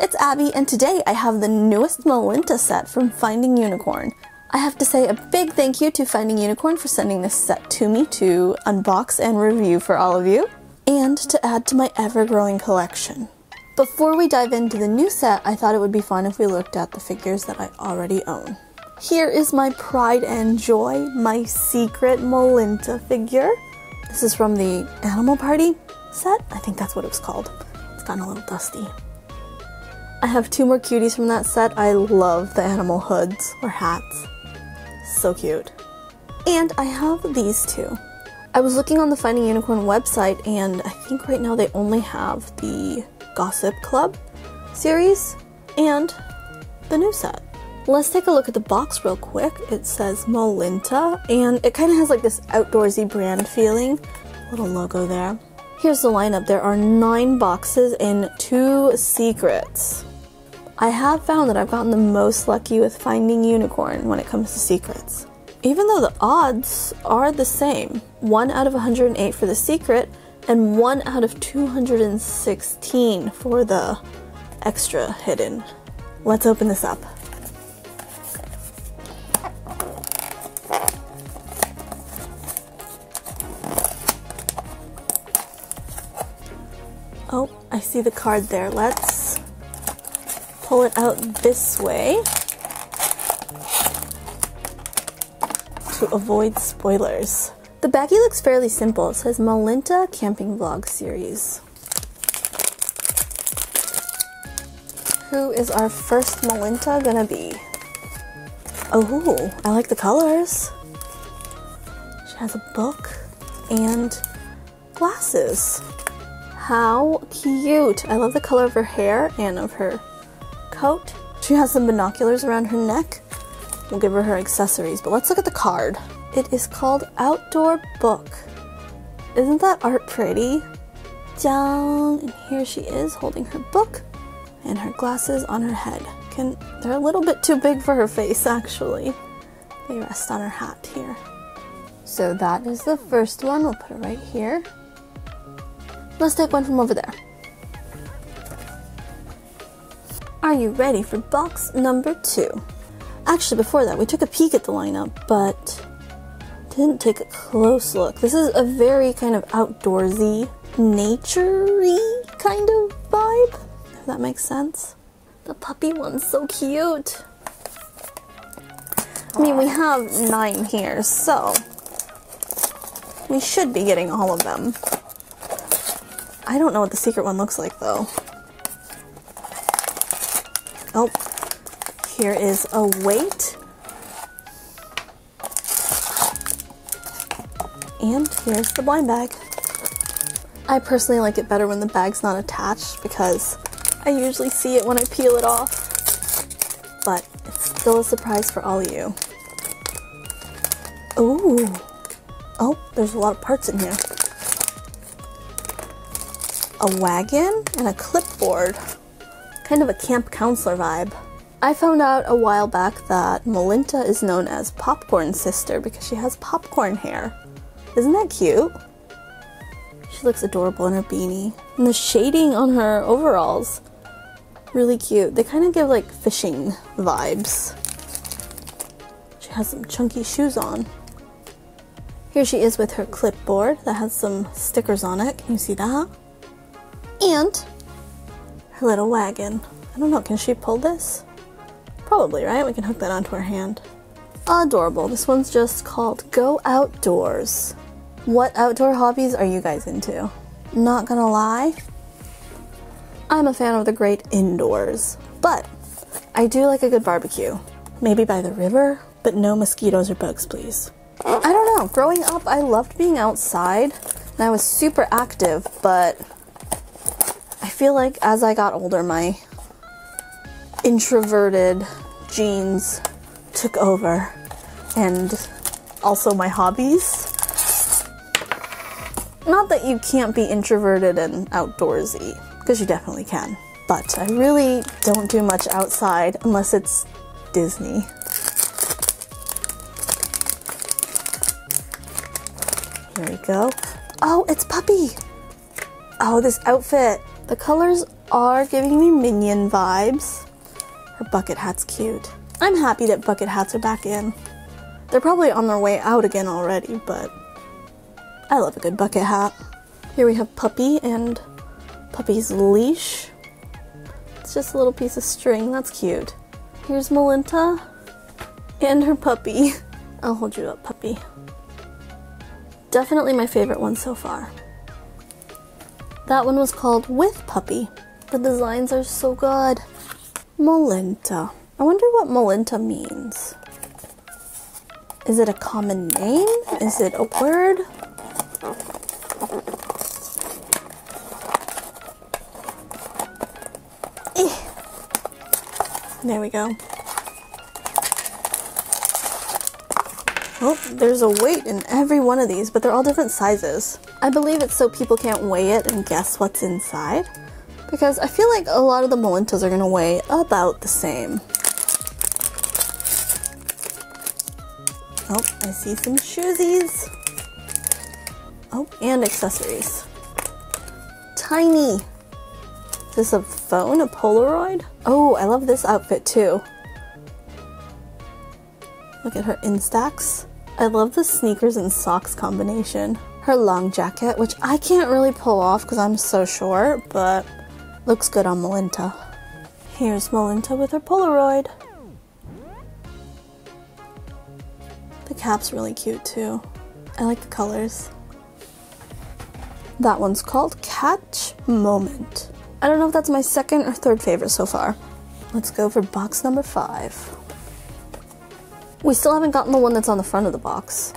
It's Abi, and today I have the newest Molinta set from Finding Unicorn. I have to say a big thank you to Finding Unicorn for sending this set to me to unbox and review for all of you, and to add to my ever-growing collection. Before we dive into the new set, I thought it would be fun if we looked at the figures that I already own. Here is my pride and joy, my secret Molinta figure. This is from the Animal Party set? I think that's what it was called. It's gotten a little dusty. I have two more cuties from that set. I love the animal hoods or hats. So cute. And I have these two. I was looking on the Finding Unicorn website and I think right now they only have the Gossip Club series and the new set. Let's take a look at the box real quick. It says Molinta and it kind of has like this outdoorsy brand feeling. Little logo there. Here's the lineup. There are nine boxes and two secrets. I have found that I've gotten the most lucky with finding unicorn when it comes to secrets. Even though the odds are the same 1 out of 108 for the secret, and 1 out of 216 for the extra hidden. Let's open this up. Oh, I see the card there. Let's pull it out this way to avoid spoilers. The baggie looks fairly simple. It says Molinta Camping Vlog Series. Who is our first Molinta gonna be? Oh, I like the colors. She has a book and glasses. How cute. I love the color of her hair and of her coat. She has some binoculars around her neck. We'll give her her accessories, but let's look at the card. It is called Outdoor Book. Isn't that art pretty? Down, And here she is holding her book and her glasses on her head. Can They're a little bit too big for her face, actually. They rest on her hat here. So that is the first one. We'll put it right here. Let's take one from over there. Are you ready for box number two? Actually, before that, we took a peek at the lineup, but didn't take a close look. This is a very kind of outdoorsy, naturey kind of vibe, if that makes sense. The puppy one's so cute. I mean, we have nine here, so we should be getting all of them. I don't know what the secret one looks like, though. Oh, here is a weight. And here's the blind bag. I personally like it better when the bag's not attached because I usually see it when I peel it off. But it's still a surprise for all of you. Ooh. Oh, there's a lot of parts in here. A wagon and a clipboard kind of a camp counselor vibe. I found out a while back that Molinta is known as Popcorn Sister because she has popcorn hair. Isn't that cute? She looks adorable in her beanie. And the shading on her overalls, really cute. They kind of give like fishing vibes. She has some chunky shoes on. Here she is with her clipboard that has some stickers on it. Can you see that? And little wagon. I don't know, can she pull this? Probably, right? We can hook that onto her hand. Adorable. This one's just called Go Outdoors. What outdoor hobbies are you guys into? Not gonna lie, I'm a fan of the great indoors, but I do like a good barbecue. Maybe by the river, but no mosquitoes or bugs, please. I don't know. Growing up, I loved being outside and I was super active, but feel like as I got older, my introverted genes took over, and also my hobbies. Not that you can't be introverted and outdoorsy, because you definitely can. But I really don't do much outside unless it's Disney. Here we go. Oh, it's Puppy! Oh, this outfit. The colors are giving me Minion vibes. Her bucket hat's cute. I'm happy that bucket hats are back in. They're probably on their way out again already, but I love a good bucket hat. Here we have Puppy and Puppy's leash. It's just a little piece of string, that's cute. Here's Molinta and her puppy. I'll hold you up, puppy. Definitely my favorite one so far. That one was called With Puppy. The designs are so good. Molinta. I wonder what Molinta means. Is it a common name? Is it a word? Eh. There we go. Oh, there's a weight in every one of these, but they're all different sizes. I believe it's so people can't weigh it and guess what's inside. Because I feel like a lot of the Molintas are going to weigh about the same. Oh, I see some shoesies. Oh, and accessories. Tiny. Is this a phone? A Polaroid? Oh, I love this outfit too. Look at her Instax. I love the sneakers and socks combination. Her long jacket, which I can't really pull off because I'm so short, but looks good on Molinta. Here's Molinta with her Polaroid. The cap's really cute too. I like the colors. That one's called Catch Moment. I don't know if that's my second or third favorite so far. Let's go for box number five. We still haven't gotten the one that's on the front of the box.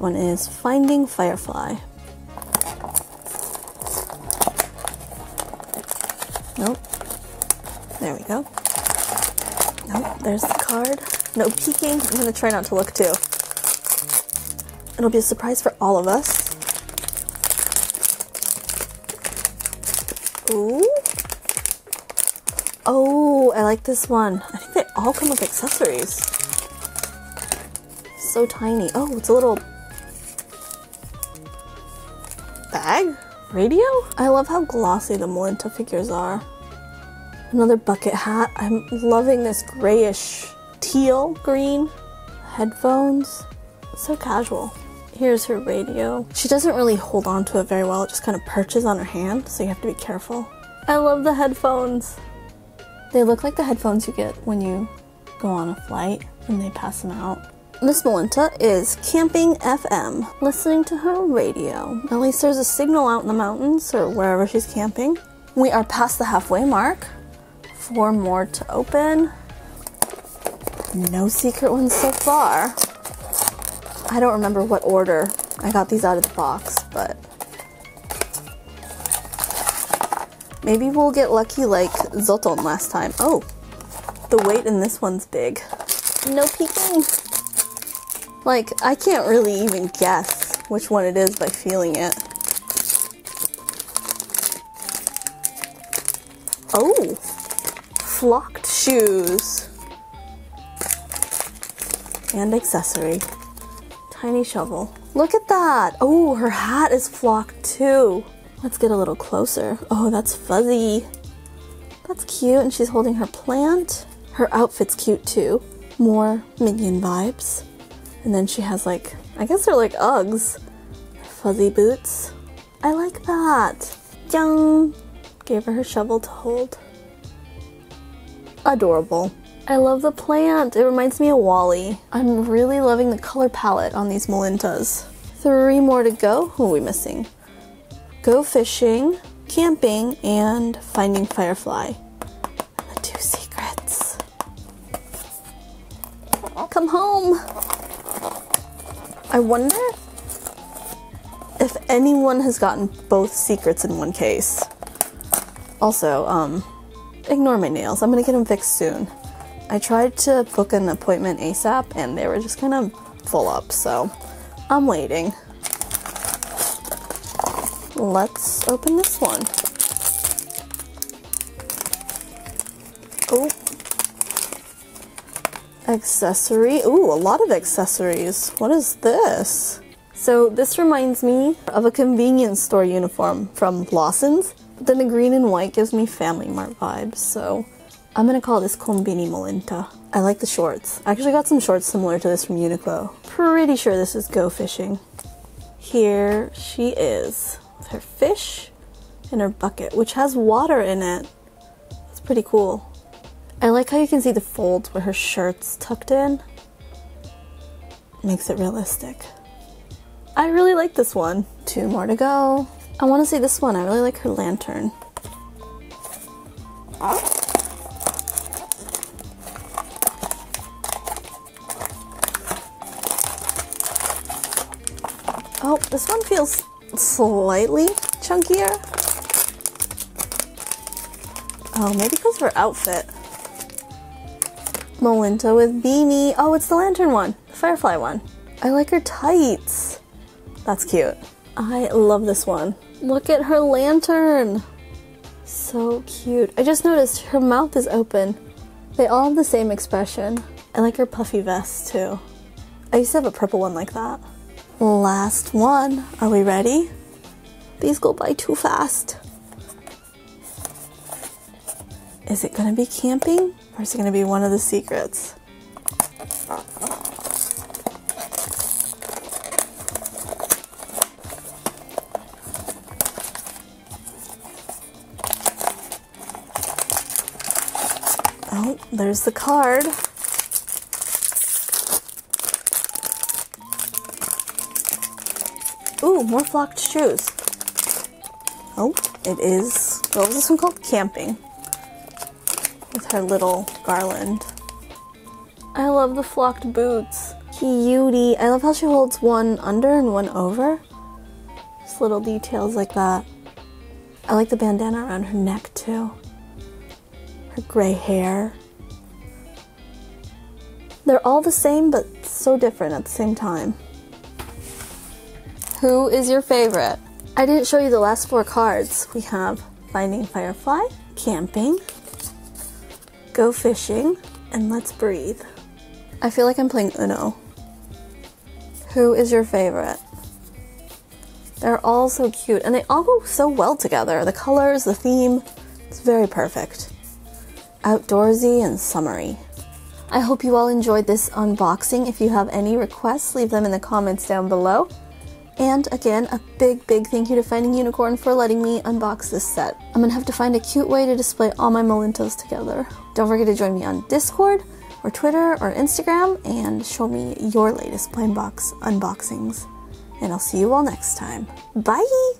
That one is Finding Firefly. Nope. There we go. Nope, there's the card. No peeking. I'm gonna try not to look too. It'll be a surprise for all of us. Ooh. Oh, I like this one. I think they all come with accessories. So tiny. Oh, it's a little bag? Radio? I love how glossy the Molinta figures are. Another bucket hat. I'm loving this grayish teal green. Headphones. So casual. Here's her radio. She doesn't really hold on to it very well. It just kind of perches on her hand, so you have to be careful. I love the headphones. They look like the headphones you get when you go on a flight and they pass them out. Miss Molinta is camping FM, listening to her radio. At least there's a signal out in the mountains or wherever she's camping. We are past the halfway mark. Four more to open. No secret ones so far. I don't remember what order I got these out of the box, but maybe we'll get lucky like Zoton last time. Oh, the weight in this one's big. No peeking. Like, I can't really even guess which one it is by feeling it. Oh, flocked shoes. And accessory. Tiny shovel. Look at that. Oh, her hat is flocked too. Let's get a little closer. Oh, that's fuzzy. That's cute. And she's holding her plant. Her outfit's cute too. More minion vibes. And then she has like, I guess they're like Uggs. Fuzzy boots. I like that. Young. Gave her her shovel to hold. Adorable. I love the plant. It reminds me of WALL-E. I'm really loving the color palette on these Molintas. Three more to go. Who are we missing? Go fishing, camping, and finding Firefly. The two secrets. Come home. I wonder if anyone has gotten both secrets in one case. Also, um, ignore my nails. I'm gonna get them fixed soon. I tried to book an appointment ASAP and they were just kind of full up, so I'm waiting. Let's open this one. Oh. Accessory. Ooh, a lot of accessories. What is this? So this reminds me of a convenience store uniform from Lawson's, But then the green and white gives me Family Mart vibes, so I'm gonna call this Konbini Molinta. I like the shorts. I actually got some shorts similar to this from Uniqlo. Pretty sure this is Go Fishing. Here she is with her fish and her bucket, which has water in it. It's pretty cool. I like how you can see the folds where her shirt's tucked in. Makes it realistic. I really like this one. Two more to go. I want to see this one. I really like her lantern. Oh, this one feels slightly chunkier. Oh, maybe because of her outfit. Molinta with beanie. Oh, it's the lantern one, the firefly one. I like her tights. That's cute. I love this one. Look at her lantern. So cute. I just noticed her mouth is open. They all have the same expression. I like her puffy vest too. I used to have a purple one like that. Last one. Are we ready? These go by too fast. Is it gonna be camping or is it gonna be one of the secrets? Oh, there's the card. Ooh, more flocked shoes. Oh, it is. What was this one called? Camping. With her little garland. I love the flocked boots. Cutie. I love how she holds one under and one over. Just little details like that. I like the bandana around her neck too. Her gray hair. They're all the same, but so different at the same time. Who is your favorite? I didn't show you the last four cards. We have Finding Firefly, Camping, Go Fishing, and Let's Breathe. I feel like I'm playing Uno. Who is your favorite? They're all so cute and they all go so well together. The colors, the theme, it's very perfect. Outdoorsy and summery. I hope you all enjoyed this unboxing. If you have any requests, leave them in the comments down below. And again, a big, big thank you to Finding Unicorn for letting me unbox this set. I'm gonna have to find a cute way to display all my Molintas together. Don't forget to join me on Discord or Twitter or Instagram and show me your latest blind box unboxings. And I'll see you all next time. Bye!